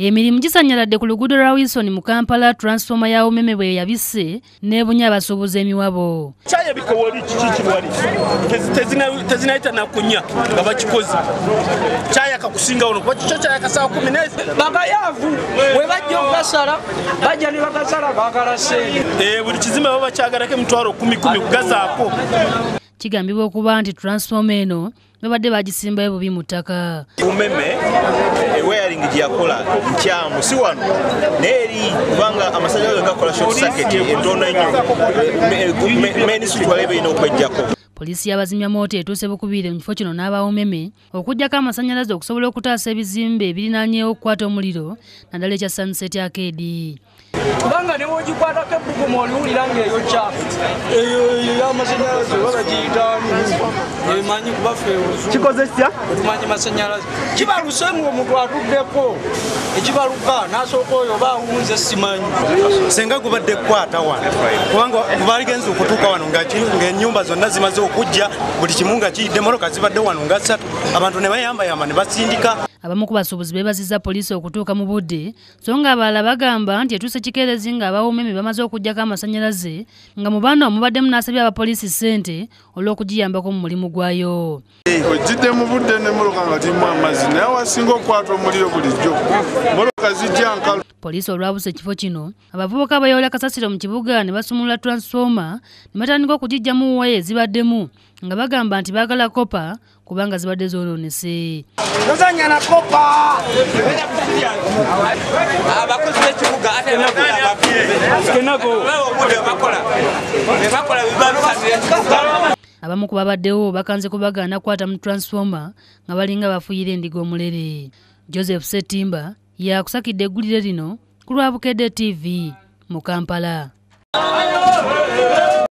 emirimu gisanyaladde ku luguudo lwa wilson mu kampala transfoma ya umeme bwe yabise n'ebunya abasuubuzi emiwabo. Kyaya bikowoli kikikibwali tezinayita nakunya nga bakikoze. Kyayaka kusinga wono kuba kikyo kyayaka sawa kumi nezi bagayaavu bwe bajja okukasala bajja ne bakasala baagala sente. Buli kizimbe baba bakyagalako emitwalo kumi kumi kugazaako kigambibwa okuba nti transfoma eno babadde bagisimbayo bubi mu ttaka. Umeme ewayalingi gyeyakola nkyamu si wano. Naye eri kubanga amasanyalaze gakola shotsaketi entono ennyo. Menisitwala ebeerina okwejjako. Poliisi y'abazimya moto etuuse bukubiire mu kifo kino n'abawumeme okugjako amasanyalaze okusobola okutaasa ebizimbe ebirinaanyeewo okukwata omuliro naddala ekya sunset akedi kubanga newogikwatako ebbugumu oliwulira ngaeyokya eyo amasanyalaze oba bagiyitaani emanyi kubaffe kikoze kitya tumanyi masanyalaze kibaluse ngaomuntu atuddeko ekibaluka nasooka oyo oba awunze simanyi senga gubadde kukwata wano kubanga gubaligenza okutuuka wano ngaenyumba zonna zimaze okujja buli kimu nga kiyidde moroka zibadde wano nga ssatu abantu ne bayambayamba ne basindika abamu ku basuubuzi beebazizza poliisi okutuuka mu budde. So nga abalala bagamba nti etuuse kikeerezi nga abawumeme bamaze okugjako amasanyalaze nga mu bano mubaddemu n'asabye abapoliisi ssente olw'okugiyambako mu mulimu gwayo. Ojjidde mu budde ne moloka nga tirimu amazzi naye wasinga okukwata omuliro bulijjo. Moloka zijja nkalu poliisi olwabuse ekifo kino abavubuka bayoola kasasiro mu kibuga ne basumulula transfoma ne batandika okugijjamu waya ezibaddemu nga bagamba nti baagala kopa kubanga zibadde zonoonese tozanya na kopa abakozi b'ekibuga ate obudde bakola. Bebakola biba bikazire abamu ku babaddewo bakanze kubagaana kukwata mu transfoma nga balinga bafuuyira endiga omulere. Joseph setimba yakusakidde eggulire lino ku lwa bukedde tv mu kampala